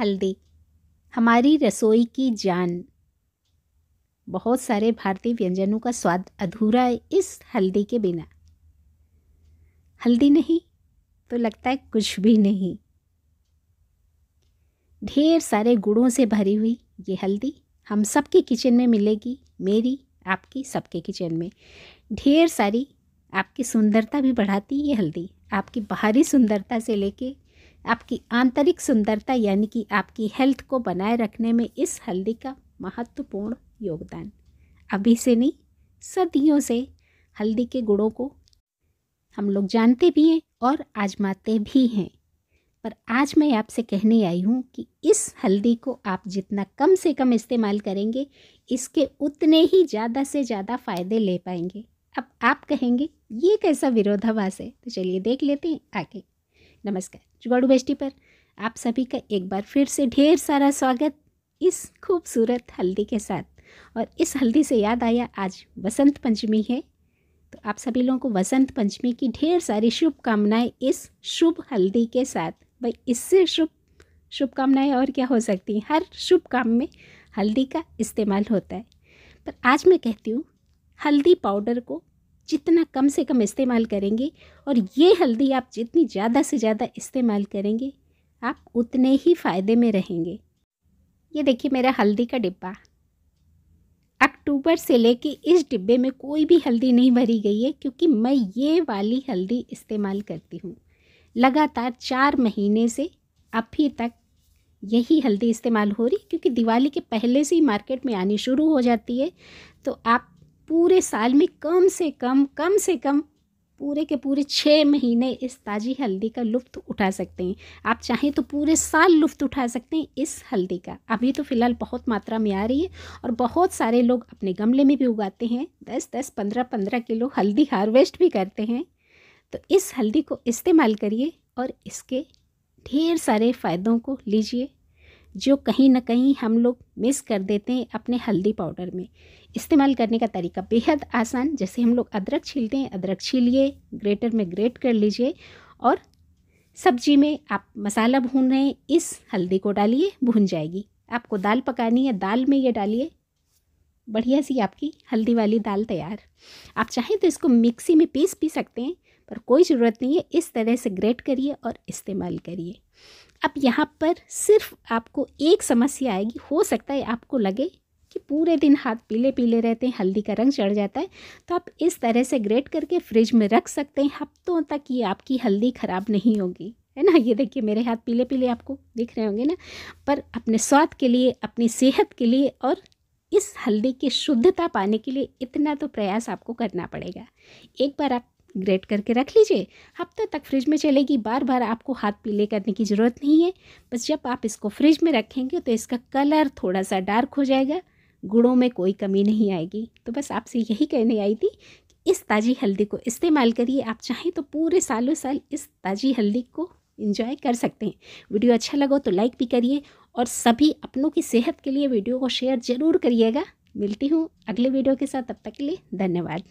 हल्दी। हमारी रसोई की जान। बहुत सारे भारतीय व्यंजनों का स्वाद अधूरा है इस हल्दी के बिना। हल्दी नहीं तो लगता है कुछ भी नहीं। ढेर सारे गुड़ों से भरी हुई ये हल्दी हम सबके किचन में मिलेगी, मेरी, आपकी, सबके किचन में। ढेर सारी आपकी सुंदरता भी बढ़ाती ये हल्दी, आपकी बाहरी सुंदरता से लेके आपकी आंतरिक सुंदरता, यानी कि आपकी हेल्थ को बनाए रखने में इस हल्दी का महत्वपूर्ण योगदान। अभी से नहीं, सदियों से हल्दी के गुणों को हम लोग जानते भी हैं और आजमाते भी हैं। पर आज मैं आपसे कहने आई हूँ कि इस हल्दी को आप जितना कम से कम इस्तेमाल करेंगे, इसके उतने ही ज़्यादा से ज़्यादा फ़ायदे ले पाएँगे। अब आप कहेंगे, ये कैसा विरोधाभास है? तो चलिए देख लेते हैं आगे। नमस्कार, जुगाड़ू बेस्टी पर आप सभी का एक बार फिर से ढेर सारा स्वागत इस खूबसूरत हल्दी के साथ। और इस हल्दी से याद आया, आज बसंत पंचमी है तो आप सभी लोगों को वसंत पंचमी की ढेर सारी शुभकामनाएँ इस शुभ हल्दी के साथ। भाई, इससे शुभ, शुभकामनाएँ और क्या हो सकती हैं? हर शुभ काम में हल्दी का इस्तेमाल होता है। पर आज मैं कहती हूँ, हल्दी पाउडर को जितना कम से कम इस्तेमाल करेंगे और ये हल्दी आप जितनी ज़्यादा से ज़्यादा इस्तेमाल करेंगे, आप उतने ही फ़ायदे में रहेंगे। ये देखिए मेरा हल्दी का डिब्बा। अक्टूबर से लेके इस डिब्बे में कोई भी हल्दी नहीं भरी गई है क्योंकि मैं ये वाली हल्दी इस्तेमाल करती हूँ। लगातार चार महीने से अभी तक यही हल्दी इस्तेमाल हो रही क्योंकि दिवाली के पहले से ही मार्केट में आनी शुरू हो जाती है। तो आप पूरे साल में कम से कम कम से कम पूरे के पूरे छः महीने इस ताज़ी हल्दी का लुफ्त उठा सकते हैं। आप चाहें तो पूरे साल लुफ्त उठा सकते हैं इस हल्दी का। अभी तो फ़िलहाल बहुत मात्रा में आ रही है और बहुत सारे लोग अपने गमले में भी उगाते हैं। दस दस, पंद्रह पंद्रह किलो हल्दी हार्वेस्ट भी करते हैं। तो इस हल्दी को इस्तेमाल करिए और इसके ढेर सारे फ़ायदों को लीजिए। जो कहीं ना कहीं हम लोग मिस कर देते हैं अपने हल्दी पाउडर में। इस्तेमाल करने का तरीका बेहद आसान, जैसे हम लोग अदरक छीलते हैं, अदरक छीलिए, ग्रेटर में ग्रेट कर लीजिए और सब्ज़ी में आप मसाला भून रहे हैं, इस हल्दी को डालिए, भून जाएगी। आपको दाल पकानी है, दाल में ये डालिए। बढ़िया सी आपकी हल्दी वाली दाल तैयार। आप चाहें तो इसको मिक्सी में पीस भी सकते हैं, पर कोई ज़रूरत नहीं है, इस तरह से ग्रेट करिए और इस्तेमाल करिए। अब यहाँ पर सिर्फ़ आपको एक समस्या आएगी, हो सकता है आपको लगे कि पूरे दिन हाथ पीले पीले रहते हैं, हल्दी का रंग चढ़ जाता है तो आप इस तरह से ग्रेट करके फ्रिज में रख सकते हैं, हफ्तों तक ये आपकी हल्दी ख़राब नहीं होगी। है ना? ये देखिए, मेरे हाथ पीले पीले आपको दिख रहे होंगे ना? पर अपने स्वाद के लिए, अपनी सेहत के लिए और इस हल्दी की शुद्धता पाने के लिए इतना तो प्रयास आपको करना पड़ेगा। एक बार आप ग्रेट करके रख लीजिए। हफ़्ते तक फ्रिज में चलेगी बार बार आपको हाथ पीले करने की ज़रूरत नहीं है। बस जब आप इसको फ्रिज में रखेंगे तो इसका कलर थोड़ा सा डार्क हो जाएगा गुड़ों में कोई कमी नहीं आएगी। तो बस आपसे यही कहने आई थी कि इस ताज़ी हल्दी को इस्तेमाल करिए। आप चाहें तो पूरे सालों साल इस ताज़ी हल्दी को इंजॉय कर सकते हैं। वीडियो अच्छा लगा तो लाइक भी करिए और सभी अपनों की सेहत के लिए वीडियो को शेयर ज़रूर करिएगा। मिलती हूँ अगले वीडियो के साथ, तब तक के लिए धन्यवाद।